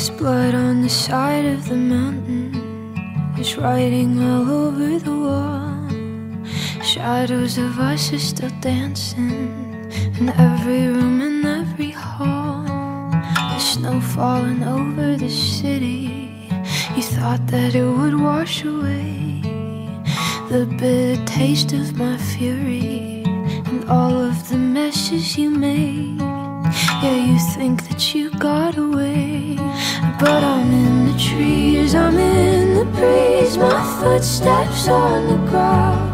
There's blood on the side of the mountain. There's writing all over the wall. Shadows of us are still dancing in every room and every hall. The snow falling over the city. You thought that it would wash away the bitter taste of my fury and all of the messes you made. Yeah, you think that you got away, but I'm in the trees, I'm in the breeze, my footsteps on the ground.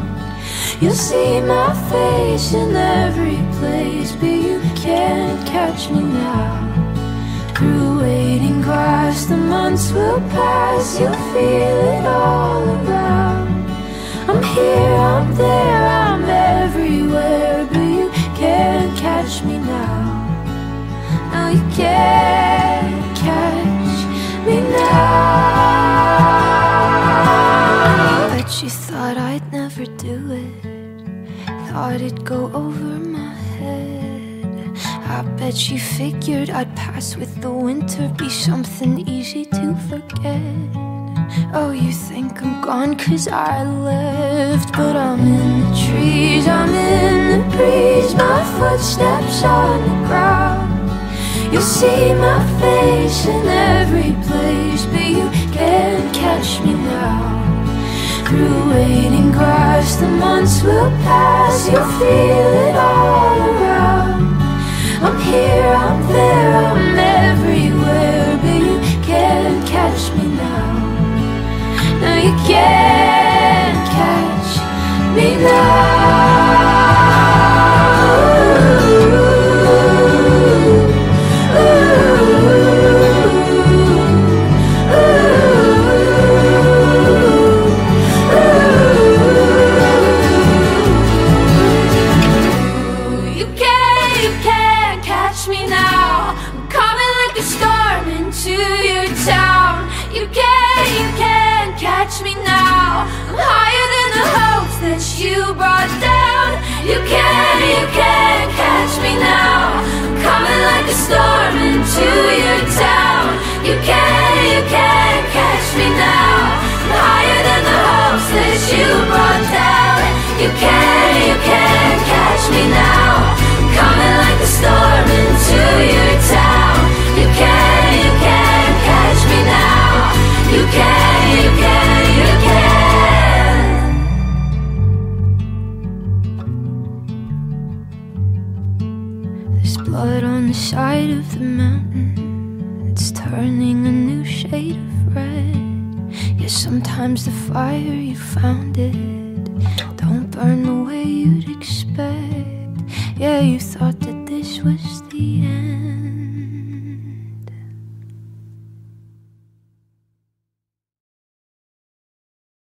You'll see my face in every place, but you can't catch me now. Through waiting grass, the months will pass, you'll feel it all around. I'm here, I'm there, I'm everywhere, but you can't catch me now. No, you can't Bet you thought I'd never do it, thought it'd go over my head. I bet she figured I'd pass with the winter, be something easy to forget. Oh, you think I'm gone cause I left But I'm in the trees, I'm in the breeze My footsteps on the ground You'll see my face in every place But you can't catch me now Through waiting grass, the months will pass You'll feel it all around I'm here, I'm there, I'm everywhere But you can't catch me now no, you can't catch me now. Into your town. You can't, you can't catch me now. I'm higher than the hopes that you brought down. You can't, you can't catch me now. I'm coming like a storm into your town. You can't blood on the side of the mountain. It's turning a new shade of red. Yeah, sometimes the fire you found it don't burn the way you'd expect. Yeah, you thought